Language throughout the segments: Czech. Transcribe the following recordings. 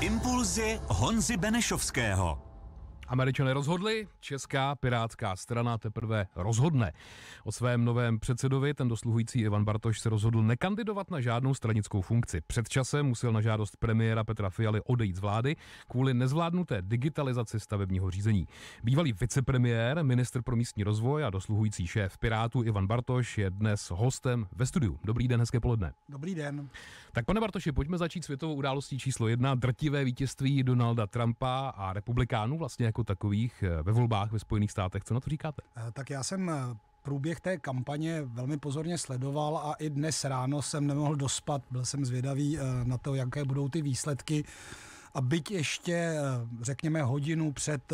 Impulzy Honzy Benešovského. Američané rozhodli, Česká pirátská strana teprve rozhodne. O svém novém předsedovi ten dosluhující Ivan Bartoš se rozhodl nekandidovat na žádnou stranickou funkci. Před časem musel na žádost premiéra Petra Fialy odejít z vlády kvůli nezvládnuté digitalizaci stavebního řízení. Bývalý vicepremiér, minister pro místní rozvoj a dosluhující šéf Pirátů Ivan Bartoš je dnes hostem ve studiu. Dobrý den, hezké poledne. Dobrý den. Tak pane Bartoši, pojďme začít světovou událostí číslo jedna, drtivé vítězství Donalda Trumpa a republikánů vlastně jako takových eh, ve volbách ve Spojených státech. Co na to říkáte? Eh, tak já jsem eh, průběh té kampaně velmi pozorně sledoval a i dnes ráno jsem nemohl dospat. Byl jsem zvědavý na to, jaké budou ty výsledky. A byť ještě, řekněme, hodinu před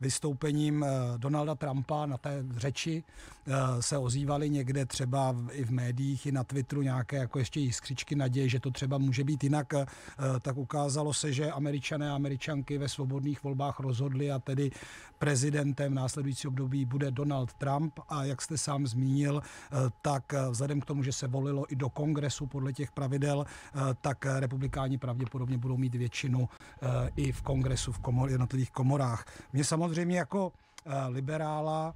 vystoupením eh, Donalda Trumpa na té řeči eh, se ozývaly někde třeba i v médiích, i na Twitteru nějaké jako ještě jiskřičky naděje, že to třeba může být jinak, eh, tak ukázalo se, že američané a američanky ve svobodných volbách rozhodli a tedy prezidentem následující období bude Donald Trump a jak jste sám zmínil, tak vzhledem k tomu, že se volilo i do kongresu podle těch pravidel, tak republikáni pravděpodobně budou mít většinu i v kongresu, v komor, jednotlivých komorách. Mě samozřejmě samozřejmě jako Eh, liberála,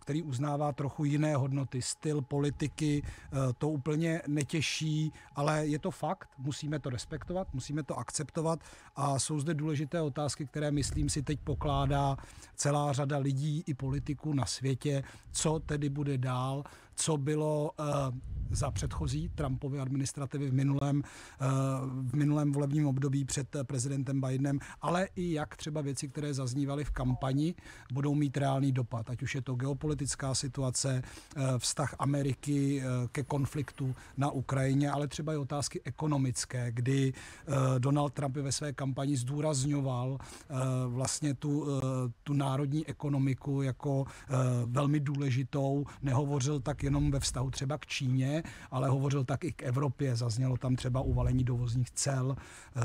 který uznává trochu jiné hodnoty, styl politiky, eh, to úplně netěší, ale je to fakt, musíme to respektovat, musíme to akceptovat a jsou zde důležité otázky, které myslím si teď pokládá celá řada lidí i politiků na světě, co tedy bude dál, co bylo za předchozí Trumpovy administrativy v minulém, v minulém volebním období před prezidentem Bidenem, ale i jak třeba věci, které zaznívaly v kampani, budou mít reálný dopad, ať už je to geopolitická situace, eh, vztah Ameriky eh, ke konfliktu na Ukrajině, ale třeba i otázky ekonomické, kdy eh, Donald Trump ve své kampani zdůrazňoval vlastně tu, tu národní ekonomiku jako velmi důležitou. Nehovořil tak jenom ve vztahu třeba k Číně, ale hovořil tak i k Evropě. Zaznělo tam třeba uvalení dovozních cel.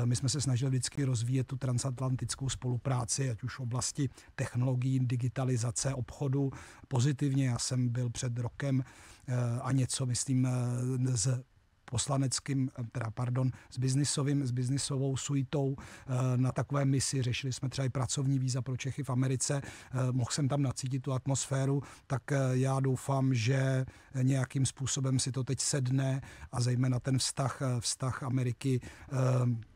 My jsme se snažili vždycky rozvíjet tu transatlantickou spolupráci, ať už v oblasti technologií, digitalizace obchodu pozitivně. Já jsem byl před rokem eh, a něco, myslím, eh, s poslaneckým, eh, teda pardon, s biznisovým, s biznisovou suitou na takové misi. Řešili jsme třeba i pracovní víza pro Čechy v Americe. Mohl jsem tam nacítit tu atmosféru, tak já doufám, že nějakým způsobem si to teď sedne a zejména ten vztah, vztah Ameriky Eh,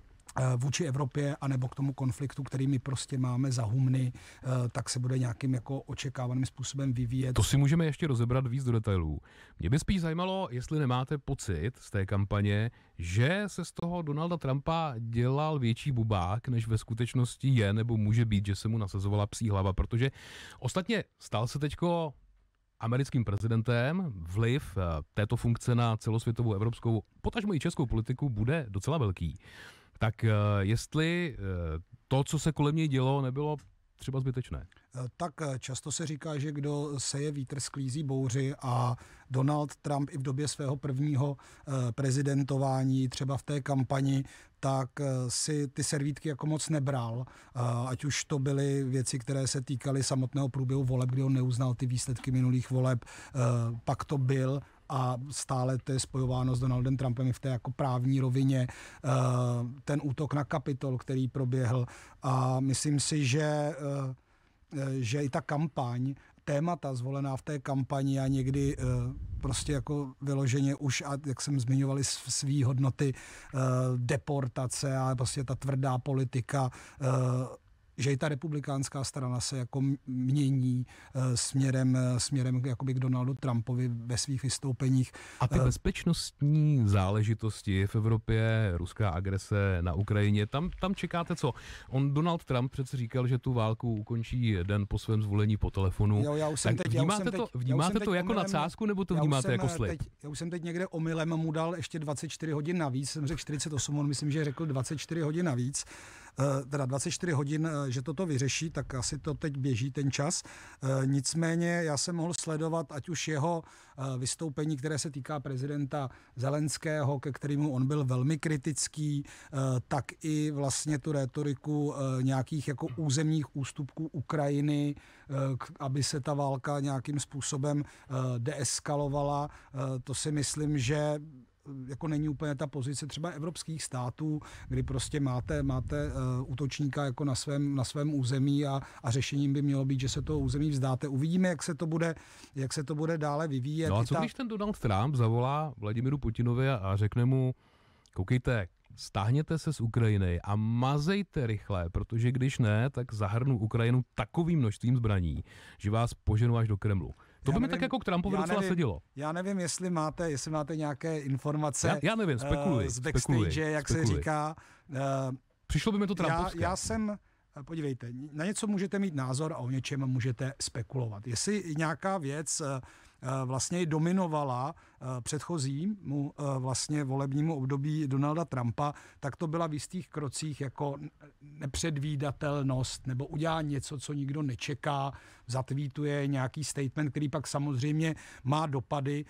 vůči Evropě, anebo k tomu konfliktu, který my prostě máme za humny, eh, tak se bude nějakým jako očekávaným způsobem vyvíjet. To si můžeme ještě rozebrat víc do detailů. Mě by spíš zajímalo, jestli nemáte pocit z té kampaně, že se z toho Donalda Trumpa dělal větší bubák, než ve skutečnosti je, nebo může být, že se mu nasazovala psí hlava, protože ostatně stal se teďko americkým prezidentem, vliv eh, této funkce na celosvětovou evropskou, potažmo i českou politiku bude docela velký. Tak eh, jestli eh, to, co se kolem něj dělo, nebylo třeba zbytečné? Eh, tak často se říká, že kdo seje vítr, sklízí bouři a Donald Trump i v době svého prvního prezidentování, třeba v té kampani, tak si ty servítky jako moc nebral, ať už to byly věci, které se týkaly samotného průběhu voleb, kdy on neuznal ty výsledky minulých voleb, pak to byl a stále to je spojováno s Donaldem Trumpem i v té jako právní rovině, eh, ten útok na kapitol, který proběhl. A myslím si, že eh, eh, že i ta kampaň témata zvolená v té kampani a někdy prostě jako vyloženě už, a jak jsem zmiňovali, svý hodnoty deportace a prostě ta tvrdá politika že i ta republikánská strana se jako mění eh, směrem, eh, směrem jakoby k Donaldu Trumpovi ve svých vystoupeních. A ty eh, bezpečnostní záležitosti v Evropě, ruská agrese na Ukrajině, tam, tam čekáte co? On Donald Trump přece říkal, že tu válku ukončí den po svém zvolení po telefonu. Jo, já už jsem tak teď, vnímáte já to, vnímáte to jako omylem, nadsázku, nebo to vnímáte jako slib? Teď, já už jsem teď někde omylem mu dal ještě 24 hodin navíc, jsem řekl 48, on myslím, že řekl 24 hodin navíc. Eh, teda 24 hodin, eh, že toto vyřeší, tak asi to teď běží ten čas. Eh, nicméně já jsem mohl sledovat ať už jeho vystoupení, které se týká prezidenta Zelenského, ke kterému on byl velmi kritický, tak i vlastně tu retoriku nějakých jako územních ústupků Ukrajiny, aby se ta válka nějakým způsobem deeskalovala. To si myslím, že jako není úplně ta pozice třeba evropských států, kdy prostě máte, máte uh, útočníka jako na svém, na svém území a, a řešením by mělo být, že se to území vzdáte. Uvidíme, jak se to bude, jak se to bude dále vyvíjet. No a co ta... když ten Donald Trump zavolá Vladimiru Putinovi a řekne mu, koukejte, stáhněte se z Ukrajiny a mazejte rychle, protože když ne, tak zahrnu Ukrajinu takovým množstvím zbraní, že vás poženu až do Kremlu. To by mi tak jako k Trumpovi docela nevím, sedělo. Já nevím, jestli máte, jestli máte nějaké informace já, já nevím, spekuluji, uh, z backstage, spekuluji, jak spekuluji. se říká. Uh, Přišlo by mi to Trumpovské. Já, já jsem, eh, podívejte, na něco můžete mít názor a o něčem můžete spekulovat. Jestli nějaká věc Eh, vlastně dominovala eh, předchozímu eh, vlastně volebnímu období Donalda Trumpa, tak to byla v jistých krocích jako nepředvídatelnost nebo udělá něco, co nikdo nečeká, zatvítuje nějaký statement, který pak samozřejmě má dopady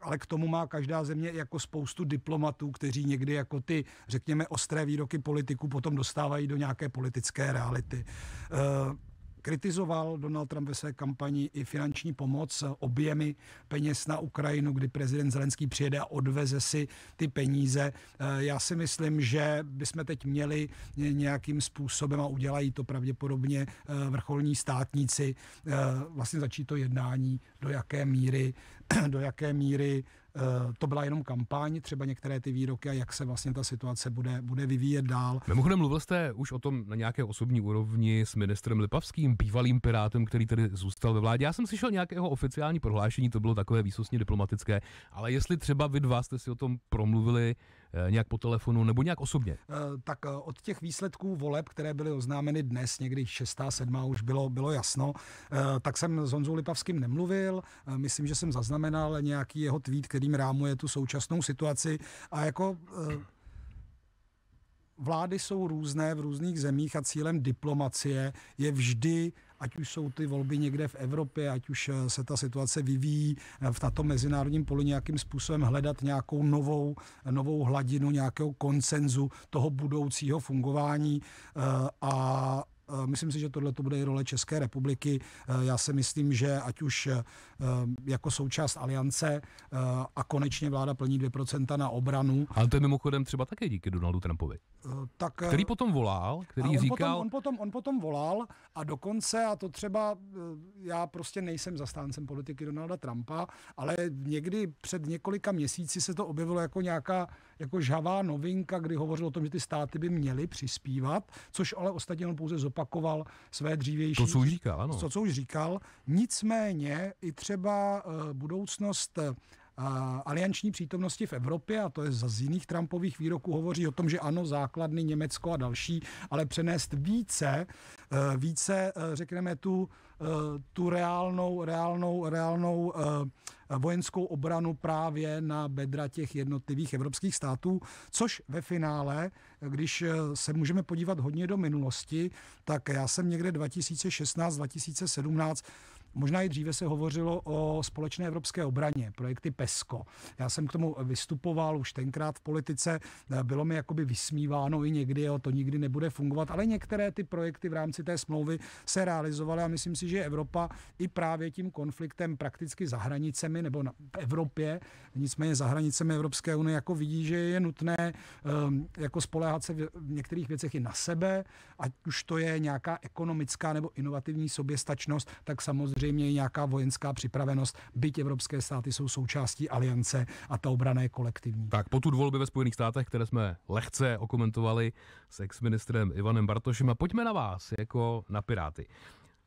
ale k tomu má každá země jako spoustu diplomatů, kteří někdy jako ty, řekněme, ostré výroky politiků potom dostávají do nějaké politické reality. Kritizoval Donald Trump ve své kampani i finanční pomoc, objemy peněz na Ukrajinu, kdy prezident Zelenský přijede a odveze si ty peníze. Eh, já si myslím, že bychom teď měli nějakým způsobem, a udělají to pravděpodobně eh, vrcholní státníci, eh, vlastně začít to jednání, do jaké míry, do jaké míry to byla jenom kampaň, třeba některé ty výroky a jak se vlastně ta situace bude, bude vyvíjet dál. Mimochodem mluvil jste už o tom na nějaké osobní úrovni s ministrem Lipavským, bývalým pirátem, který tedy zůstal ve vládě. Já jsem slyšel nějakého oficiální prohlášení, to bylo takové výsostně diplomatické, ale jestli třeba vy dva jste si o tom promluvili Eh, nějak po telefonu nebo nějak osobně? Eh, tak eh, od těch výsledků voleb, které byly oznámeny dnes, někdy 6. 7. už bylo, bylo jasno, tak jsem s Honzou Lipavským nemluvil. Myslím, že jsem zaznamenal nějaký jeho tweet, kterým rámuje tu současnou situaci a jako vlády jsou různé v různých zemích a cílem diplomacie je vždy ať už jsou ty volby někde v Evropě, ať už eh, se ta situace vyvíjí eh, v tato mezinárodním poli nějakým způsobem hledat nějakou novou, novou hladinu, nějakého koncenzu toho budoucího fungování eh, a Myslím si, že tohle to bude i role České republiky. Já si myslím, že ať už jako součást aliance a konečně vláda plní 2% na obranu. Ale to je mimochodem třeba také díky Donaldu Trumpovi. Tak, který potom volal, který on říkal... Potom, on, potom, on potom volal a dokonce, a to třeba, já prostě nejsem zastáncem politiky Donalda Trumpa, ale někdy před několika měsíci se to objevilo jako nějaká jako žavá novinka, kdy hovořil o tom, že ty státy by měly přispívat, což ale ostatně on pouze zopakoval své dřívější... To, co už říkal, ano. To, co už říkal. Nicméně i třeba uh, budoucnost alianční přítomnosti v Evropě, a to je z jiných Trumpových výroků, hovoří o tom, že ano, základny Německo a další, ale přenést více, eh, více, eh, řekněme, tu, eh, tu reálnou, reálnou, reálnou vojenskou obranu právě na bedra těch jednotlivých evropských států, což ve finále, když se můžeme podívat hodně do minulosti, tak já jsem někde 2016-2017 Možná i dříve se hovořilo o společné evropské obraně, projekty PESCO. Já jsem k tomu vystupoval už tenkrát v politice, bylo mi jakoby vysmíváno i někdy, jo, to nikdy nebude fungovat, ale některé ty projekty v rámci té smlouvy se realizovaly a myslím si, že Evropa i právě tím konfliktem prakticky za hranicemi nebo na Evropě, nicméně za hranicemi Evropské unie, jako vidí, že je nutné um, jako spoléhat se v některých věcech i na sebe, ať už to je nějaká ekonomická nebo inovativní soběstačnost, tak samozřejmě samozřejmě i nějaká vojenská připravenost, byť evropské státy jsou součástí aliance a ta obrana je kolektivní. Tak po tu volby ve Spojených státech, které jsme lehce okomentovali s ex-ministrem Ivanem Bartošem, a pojďme na vás jako na Piráty.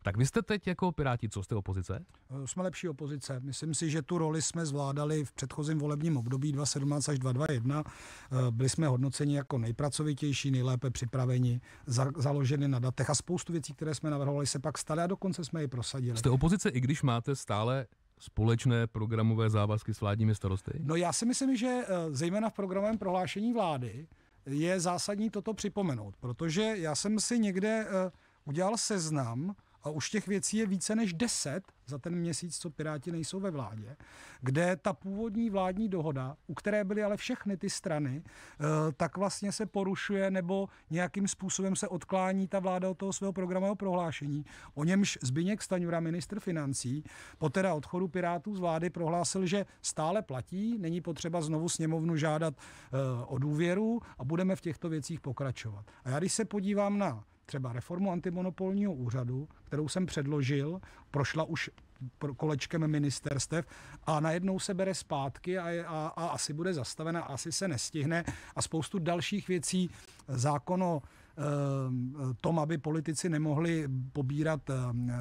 Tak vy jste teď jako Piráti, co jste opozice? Eh, jsme lepší opozice. Myslím si, že tu roli jsme zvládali v předchozím volebním období 2017 až 2021. Eh, byli jsme hodnoceni jako nejpracovitější, nejlépe připraveni, za, založeni na datech a spoustu věcí, které jsme navrhovali, se pak staly a dokonce jsme je prosadili. Jste opozice, i když máte stále společné programové závazky s vládními starosty? No já si myslím, že eh, zejména v programovém prohlášení vlády je zásadní toto připomenout, protože já jsem si někde udělal seznam a už těch věcí je více než deset za ten měsíc, co Piráti nejsou ve vládě, kde ta původní vládní dohoda, u které byly ale všechny ty strany, eh, tak vlastně se porušuje nebo nějakým způsobem se odklání ta vláda od toho svého programového prohlášení. O němž Zbyněk Staňura, ministr financí, po teda odchodu Pirátů z vlády prohlásil, že stále platí, není potřeba znovu sněmovnu žádat eh, o důvěru a budeme v těchto věcích pokračovat. A já když se podívám na třeba reformu antimonopolního úřadu, kterou jsem předložil, prošla už kolečkem ministerstev a najednou se bere zpátky a, je, a, a asi bude zastavena, asi se nestihne a spoustu dalších věcí, zákon o tom, aby politici nemohli pobírat eh,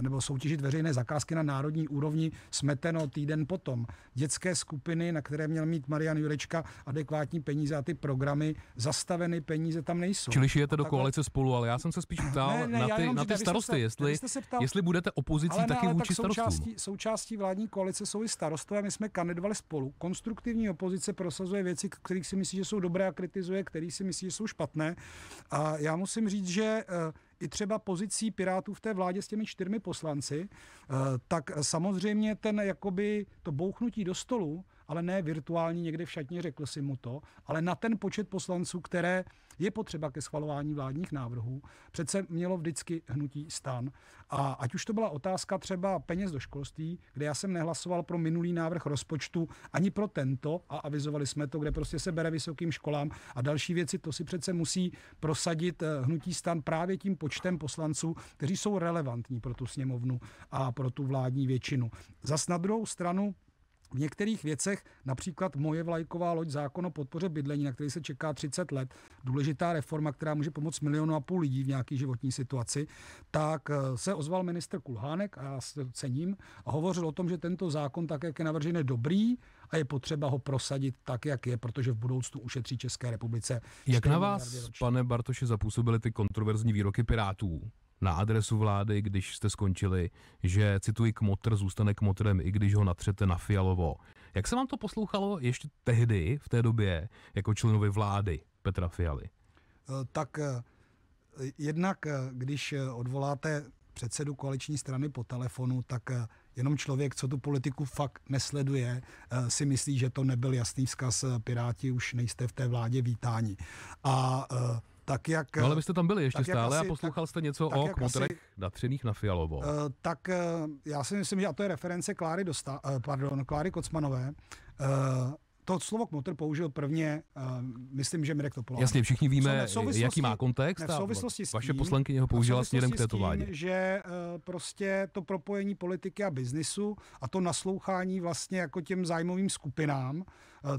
nebo soutěžit veřejné zakázky na národní úrovni, smeteno týden potom. Dětské skupiny, na které měl mít Marian Jurečka adekvátní peníze a ty programy, zastaveny peníze tam nejsou. Čili šijete do koalice spolu, ale já jsem se spíš ptal ne, ne, na ty, na ty starosty, se, jestli, se ptal, jestli budete opozicí ale ne, taky ale vůči tak starostům. Součástí, součástí vládní koalice jsou i starostové, my jsme kandidovali spolu. Konstruktivní opozice prosazuje věci, kterých si myslí, že jsou dobré a kritizuje, který si myslí, že jsou špatné. A já musím říct, že eh, i třeba pozicí Pirátů v té vládě s těmi čtyřmi poslanci, eh, tak samozřejmě ten jakoby to bouchnutí do stolu, ale ne virtuální někde v šatně, řekl si mu to, ale na ten počet poslanců, které je potřeba ke schvalování vládních návrhů, přece mělo vždycky hnutí stan. A ať už to byla otázka třeba peněz do školství, kde já jsem nehlasoval pro minulý návrh rozpočtu ani pro tento a avizovali jsme to, kde prostě se bere vysokým školám a další věci, to si přece musí prosadit eh, hnutí stan právě tím počtem poslanců, kteří jsou relevantní pro tu sněmovnu a pro tu vládní většinu. Zas na druhou stranu v některých věcech, například moje vlajková loď zákon o podpoře bydlení, na který se čeká 30 let, důležitá reforma, která může pomoct milionu a půl lidí v nějaké životní situaci, tak eh, se ozval minister Kulhánek a já se cením a hovořil o tom, že tento zákon, tak jak je navržen, je dobrý a je potřeba ho prosadit tak, jak je, protože v budoucnu ušetří České republice. Jak na vás, pane Bartoši, zapůsobily ty kontroverzní výroky Pirátů? Na adresu vlády, když jste skončili, že, cituji, kmotr zůstane kmotrem, i když ho natřete na fialovo. Jak se vám to poslouchalo ještě tehdy, v té době, jako členovi vlády Petra Fialy? Eh, tak eh, jednak, eh, když odvoláte předsedu koaliční strany po telefonu, tak jenom člověk, co tu politiku fakt nesleduje, si myslí, že to nebyl jasný vzkaz Piráti, už nejste v té vládě vítáni. A tak jak... No ale vy jste tam byli ještě stále asi, a poslouchal tak, jste něco tak, o kmotrech asi, natřených na fialovo. Uh, tak uh, já si myslím, že a to je reference Kláry, Dosta, uh, pardon, Kláry Kocmanové. Uh, to slovo kmotr použil prvně, uh, myslím, že Mirek Topolánek. Jasně, všichni víme, jaký má kontext a vaše poslankyně ho použila směrem k této vládě. že uh, prostě to propojení politiky a biznisu a to naslouchání vlastně jako těm zájmovým skupinám,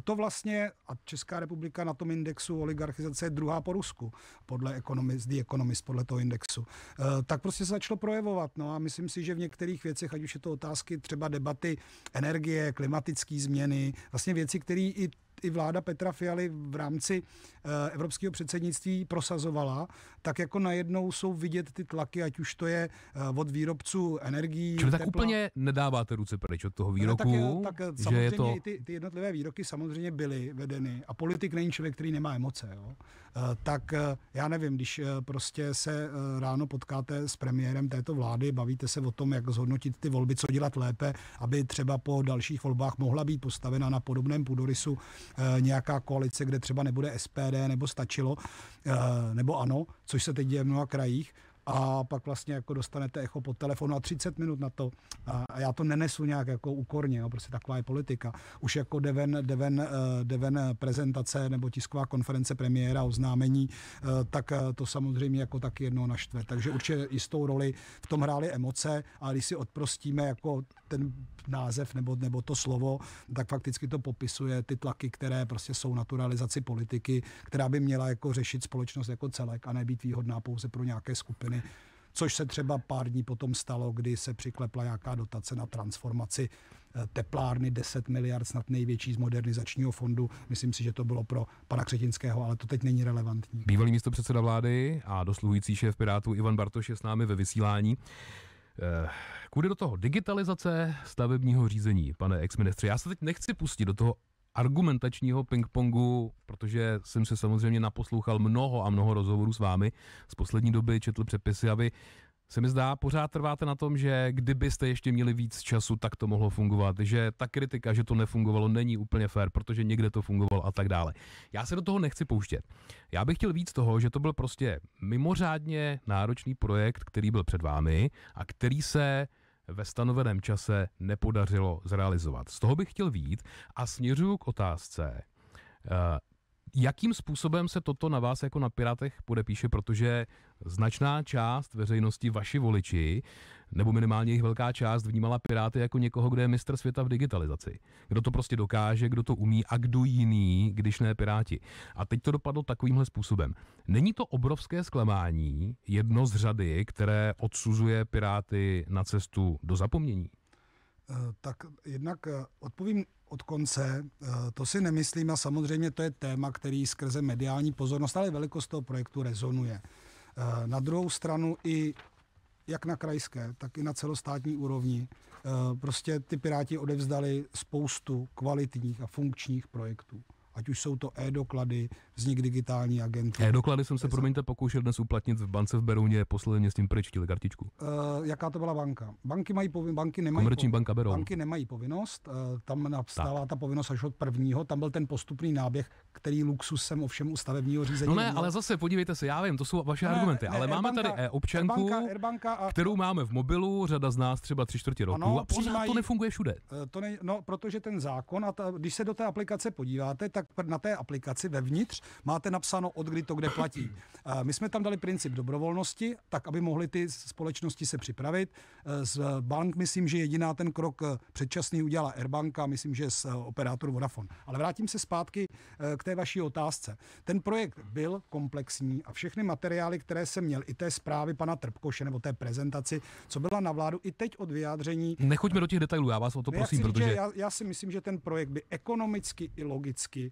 to vlastně, a Česká republika na tom indexu oligarchizace je druhá po Rusku, podle Economist, The Economist, podle toho indexu, uh, tak prostě se začalo projevovat. No a myslím si, že v některých věcech, ať už je to otázky třeba debaty energie, klimatické změny, vlastně věci, které i i vláda Petra Fialy v rámci eh, evropského předsednictví prosazovala, tak jako najednou jsou vidět ty tlaky, ať už to je eh, od výrobců energií. Čili tak tepla. úplně nedáváte ruce pryč od toho výroku, tak, tak samozřejmě je to... ty, ty jednotlivé výroky samozřejmě byly vedeny a politik není člověk, který nemá emoce. Jo? Eh, tak já nevím, když prostě se ráno potkáte s premiérem této vlády, bavíte se o tom, jak zhodnotit ty volby, co dělat lépe, aby třeba po dalších volbách mohla být postavena na podobném půdorysu Eh, nějaká koalice, kde třeba nebude SPD nebo stačilo, eh, nebo ano, což se teď děje v mnoha krajích, a pak vlastně jako dostanete echo po telefonu a 30 minut na to. A já to nenesu nějak jako úkorně, jo, prostě taková je politika. Už jako deven, deven, eh, deven prezentace nebo tisková konference premiéra oznámení, tak to samozřejmě jako taky jedno naštve. Takže určitě jistou roli v tom hrály emoce, a když si odprostíme jako ten název nebo, nebo to slovo, tak fakticky to popisuje ty tlaky, které prostě jsou na tu realizaci politiky, která by měla jako řešit společnost jako celek a nebýt výhodná pouze pro nějaké skupiny což se třeba pár dní potom stalo, kdy se přiklepla nějaká dotace na transformaci eh, teplárny 10 miliard, snad největší z modernizačního fondu. Myslím si, že to bylo pro pana Křetinského, ale to teď není relevantní. Bývalý místo předseda vlády a dosluhující šéf Pirátů Ivan Bartoš je s námi ve vysílání. Eh, kudy do toho digitalizace stavebního řízení, pane exministře. Já se teď nechci pustit do toho argumentačního pingpongu, protože jsem se samozřejmě naposlouchal mnoho a mnoho rozhovorů s vámi z poslední doby, četl přepisy a vy se mi zdá, pořád trváte na tom, že kdybyste ještě měli víc času, tak to mohlo fungovat, že ta kritika, že to nefungovalo, není úplně fér, protože někde to fungovalo a tak dále. Já se do toho nechci pouštět. Já bych chtěl víc toho, že to byl prostě mimořádně náročný projekt, který byl před vámi a který se ve stanoveném čase nepodařilo zrealizovat. Z toho bych chtěl vít a směřuju k otázce, eh, jakým způsobem se toto na vás jako na Pirátech podepíše, protože značná část veřejnosti, vaši voliči, nebo minimálně jejich velká část vnímala Piráty jako někoho, kdo je mistr světa v digitalizaci. Kdo to prostě dokáže, kdo to umí a kdo jiný, když ne Piráti. A teď to dopadlo takovýmhle způsobem. Není to obrovské zklamání, jedno z řady, které odsuzuje Piráty na cestu do zapomnění? Eh, tak jednak eh, odpovím od konce. Eh, to si nemyslím a samozřejmě to je téma, který skrze mediální pozornost, ale velikost toho projektu rezonuje. Na druhou stranu i jak na krajské, tak i na celostátní úrovni prostě ty Piráti odevzdali spoustu kvalitních a funkčních projektů ať už jsou to e-doklady, vznik digitální agenty. E-doklady jsem se, promiňte, pokoušel dnes uplatnit v bance v Berouně, poslali mě s tím pryč, chtěli kartičku. Uh, jaká to byla banka? Banky mají povin, banky nemají Komerční banka Beroun. Banky nemají povinnost, uh, tam nastává ta povinnost až od prvního, tam byl ten postupný náběh, který luxusem ovšem u stavebního řízení. No ne, ale zase podívejte se, já vím, to jsou vaše ne, argumenty, ne, ale máme tady e-občanku, a... kterou máme v mobilu, řada z nás třeba tři čtvrtě roku ano, a pořád přijímají, to nefunguje všude. Uh, to ne, no, protože ten zákon, a ta, když se do té aplikace podíváte, tak tak na té aplikaci vevnitř máte napsáno, od kdy to kde platí. My jsme tam dali princip dobrovolnosti, tak aby mohly ty společnosti se připravit. Z bank myslím, že jediná ten krok předčasný udělala Airbanka, myslím, že z operátoru Vodafone. Ale vrátím se zpátky k té vaší otázce. Ten projekt byl komplexní a všechny materiály, které jsem měl, i té zprávy pana Trpkoše nebo té prezentaci, co byla na vládu, i teď od vyjádření. Nechoďme do těch detailů, já vás o to prosím, protože... já, já si myslím, že ten projekt by ekonomicky i logicky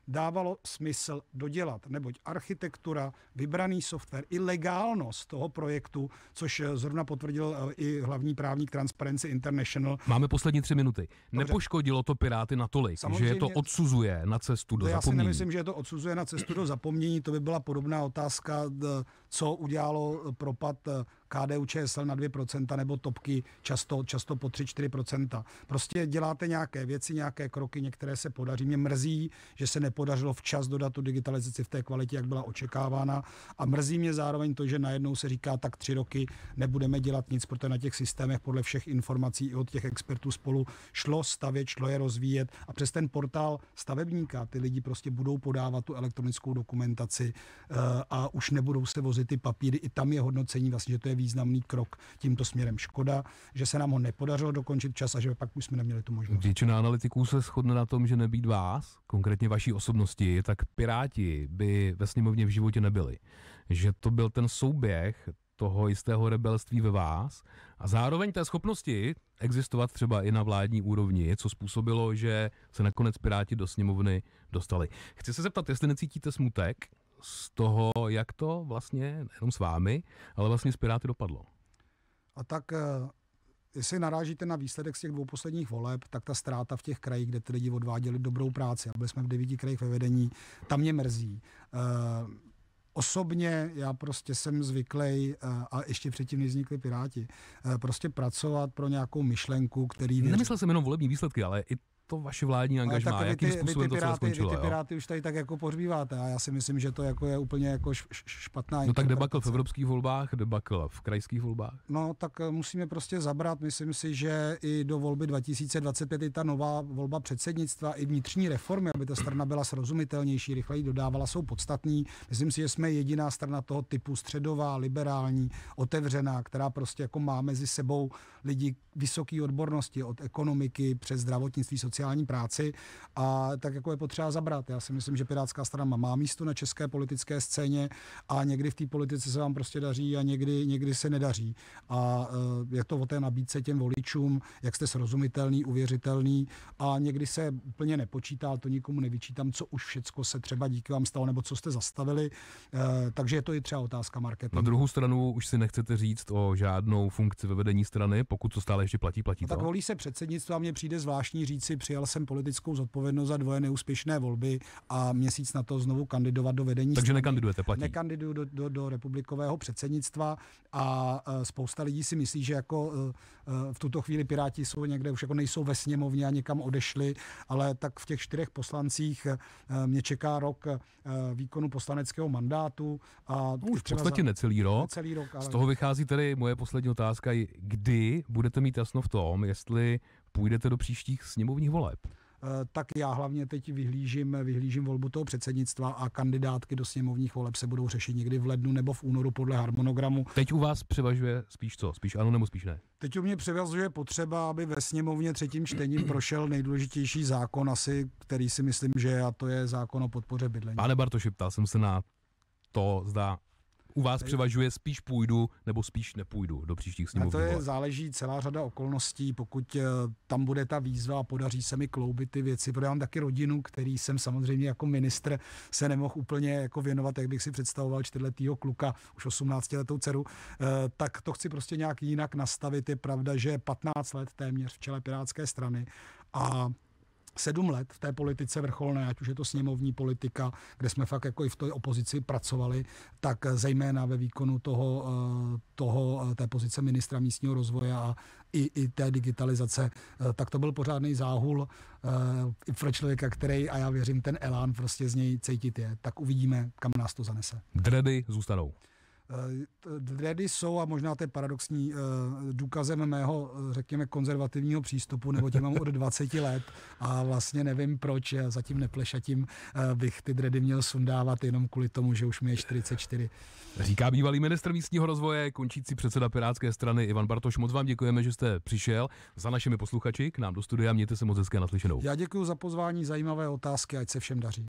dávalo smysl dodělat, neboť architektura, vybraný software i legálnost toho projektu, což zrovna potvrdil eh, i hlavní právník Transparency International. Máme poslední tři minuty. Dobře. Nepoškodilo to Piráty natolik, Samozřejmě, že je to odsuzuje na cestu do já zapomnění? Já si nemyslím, že je to odsuzuje na cestu do zapomnění. To by byla podobná otázka, co udělalo propad eh, KDU ČSL na 2% nebo topky často, často po 3-4%. Prostě děláte nějaké věci, nějaké kroky, některé se podaří. Mě mrzí, že se nepodařilo včas dodat tu digitalizaci v té kvalitě, jak byla očekávána. A mrzí mě zároveň to, že najednou se říká, tak tři roky nebudeme dělat nic, protože na těch systémech podle všech informací i od těch expertů spolu šlo stavět, šlo je rozvíjet. A přes ten portál stavebníka ty lidi prostě budou podávat tu elektronickou dokumentaci eh, a už nebudou se vozit ty papíry. I tam je hodnocení vlastně, že to je významný krok tímto směrem. Škoda, že se nám ho nepodařilo dokončit čas a že pak už jsme neměli tu možnost. Většina analytiků se shodne na tom, že nebýt vás, konkrétně vaší osobnosti, tak Piráti by ve sněmovně v životě nebyli. Že to byl ten souběh toho jistého rebelství ve vás a zároveň té schopnosti existovat třeba i na vládní úrovni, co způsobilo, že se nakonec Piráti do sněmovny dostali. Chci se zeptat, jestli necítíte smutek z toho, jak to vlastně, nejenom s vámi, ale vlastně s Piráty dopadlo. A tak eh, jestli narážíte na výsledek z těch dvou posledních voleb, tak ta ztráta v těch krajích, kde ty lidi odváděli dobrou práci, a byli jsme v devíti krajích ve vedení, tam mě mrzí. Uh, osobně já prostě jsem zvyklý, uh, a ještě předtím nevznikli Piráti, uh, prostě pracovat pro nějakou myšlenku, který... Nemyslel jsem jenom volební výsledky, ale i to vaše vládní angažmá, jakým ty, způsobem vy ty piráty, to skončilo? Vy ty piráty už tady tak jako pohřbíváte a já si myslím, že to jako je úplně jako špatná No tak debakl v evropských volbách, debakl v krajských volbách? No tak eh, musíme prostě zabrat, myslím si, že i do volby 2025 i ta nová volba předsednictva, i vnitřní reformy, aby ta strana byla srozumitelnější, rychleji dodávala, jsou podstatní. Myslím si, že jsme jediná strana toho typu středová, liberální, otevřená, která prostě jako má mezi sebou lidi vysoké odbornosti od ekonomiky přes zdravotnictví, sociální sociální práci a tak jako je potřeba zabrat. Já si myslím, že Pirátská strana má místo na české politické scéně a někdy v té politice se vám prostě daří a někdy, někdy se nedaří. A eh, je to o té nabídce těm voličům, jak jste srozumitelný, uvěřitelný a někdy se úplně nepočítá, to nikomu nevyčítám, co už všecko se třeba díky vám stalo, nebo co jste zastavili. Eh, takže je to i třeba otázka marketingu. Na druhou stranu už si nechcete říct o žádnou funkci ve vedení strany, pokud to stále ještě platí, platí no, to. Tak volí se předsednictvo a mně přijde zvláštní říci při přijal jsem politickou zodpovědnost za dvoje neúspěšné volby a měsíc na to znovu kandidovat do vedení. Takže strany. nekandidujete, platí. Nekandiduju do, do, do republikového předsednictva a uh, spousta lidí si myslí, že jako uh, v tuto chvíli Piráti jsou někde, už jako nejsou ve sněmovně a někam odešli, ale tak v těch čtyřech poslancích uh, mě čeká rok uh, výkonu poslaneckého mandátu. A no, už v podstatě za, necelý rok. Necelý rok ale... Z toho vychází tedy moje poslední otázka, kdy budete mít jasno v tom, jestli půjdete do příštích sněmovních voleb? Eh, tak já hlavně teď vyhlížím, vyhlížím volbu toho předsednictva a kandidátky do sněmovních voleb se budou řešit někdy v lednu nebo v únoru podle harmonogramu. Teď u vás převažuje spíš co? Spíš ano nebo spíš ne? Teď u mě převažuje potřeba, aby ve sněmovně třetím čtením prošel nejdůležitější zákon asi, který si myslím, že a to je zákon o podpoře bydlení. Pane Bartoši, ptal jsem se na to, zda u vás převažuje spíš půjdu nebo spíš nepůjdu do příštích sněmovních To je, záleží celá řada okolností. Pokud eh, tam bude ta výzva a podaří se mi kloubit ty věci, protože mám taky rodinu, který jsem samozřejmě jako ministr se nemohl úplně jako věnovat, jak bych si představoval čtyřletýho kluka, už 18 letou dceru, eh, tak to chci prostě nějak jinak nastavit. Je pravda, že 15 let téměř v čele Pirátské strany a sedm let v té politice vrcholné, ať už je to sněmovní politika, kde jsme fakt jako i v té opozici pracovali, tak zejména ve výkonu toho, eh, toho eh, té pozice ministra místního rozvoje a i, i té digitalizace, eh, tak to byl pořádný záhul i pro člověka, který, a já věřím, ten elán prostě z něj cítit je. Tak uvidíme, kam nás to zanese. Dredy zůstanou. Eh, dready jsou, a možná to je paradoxní, eh, důkazem mého, eh, řekněme, konzervativního přístupu, nebo tím mám od 20 let a vlastně nevím proč, zatím neplešatím bych ty dready měl sundávat jenom kvůli tomu, že už mi je 44. Říká bývalý ministr místního rozvoje, končící předseda Pirátské strany Ivan Bartoš. Moc vám děkujeme, že jste přišel za našimi posluchači k nám do studia. Mějte se moc hezké naslyšenou. Já děkuji za pozvání, zajímavé otázky, ať se všem daří.